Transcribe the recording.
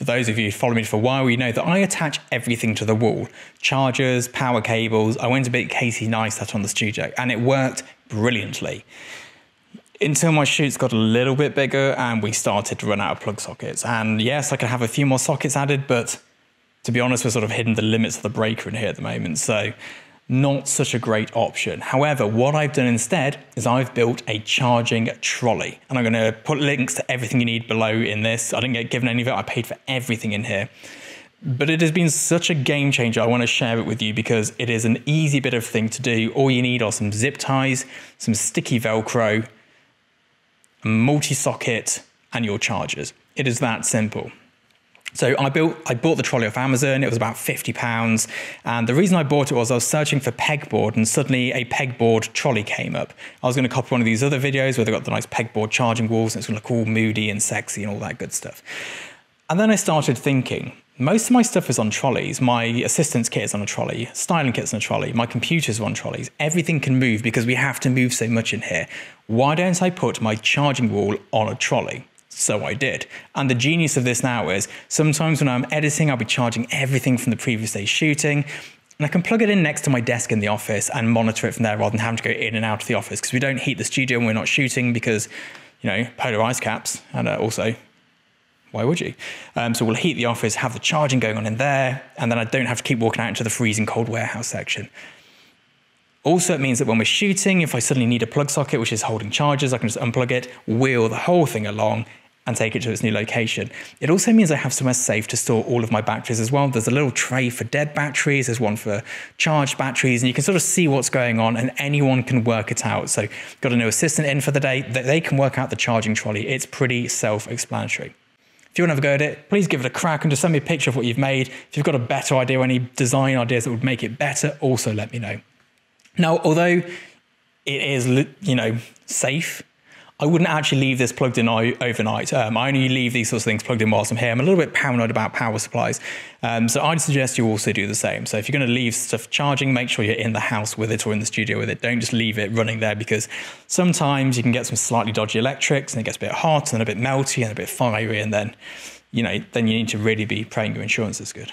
those of you who follow me for a while, you know that I attach everything to the wall. Chargers, power cables. I went a bit Casey Neistat on the studio and it worked brilliantly. Until my shoots got a little bit bigger and we started to run out of plug sockets. And yes, I could have a few more sockets added, but to be honest, we're sort of hitting the limits of the breaker in here at the moment. So not such a great option. However, what I've done instead is I've built a charging trolley. And I'm gonna put links to everything you need below in this. I didn't get given any of it, I paid for everything in here. But it has been such a game changer. I want to share it with you because it is an easy bit of thing to do. All you need are some zip ties, some sticky Velcro, a multi-socket, and your chargers. It is that simple. So I built, I bought the trolley off Amazon. It was about fifty pounds, and the reason I bought it was I was searching for pegboard, and suddenly a pegboard trolley came up. I was going to copy one of these other videos where they got the nice pegboard charging walls, and it's going to look all moody and sexy and all that good stuff. And then I started thinking, most of my stuff is on trolleys. My assistant's kit is on a trolley, styling kit's on a trolley, my computer's on trolleys. Everything can move because we have to move so much in here. Why don't I put my charging wall on a trolley? So I did. And the genius of this now is sometimes when I'm editing, I'll be charging everything from the previous day's shooting. And I can plug it in next to my desk in the office and monitor it from there rather than having to go in and out of the office because we don't heat the studio when we're not shooting because, you know, polar ice caps and uh, also why would you? Um, so we'll heat the office, have the charging going on in there, and then I don't have to keep walking out into the freezing cold warehouse section. Also, it means that when we're shooting, if I suddenly need a plug socket which is holding charges, I can just unplug it, wheel the whole thing along, and take it to its new location. It also means I have somewhere safe to store all of my batteries as well. There's a little tray for dead batteries, there's one for charged batteries, and you can sort of see what's going on and anyone can work it out. So got a new assistant in for the day, they can work out the charging trolley. It's pretty self-explanatory. If you want to have a go at it, please give it a crack and just send me a picture of what you've made. If you've got a better idea or any design ideas that would make it better, also let me know. Now, although it is, you know, safe, I wouldn't actually leave this plugged in overnight. Um, I only leave these sorts of things plugged in whilst I'm here. I'm a little bit paranoid about power supplies. Um, so I'd suggest you also do the same. So if you're going to leave stuff charging, make sure you're in the house with it or in the studio with it. Don't just leave it running there because sometimes you can get some slightly dodgy electrics and it gets a bit hot and a bit melty and a bit fiery. And then, you know, then you need to really be praying your insurance is good.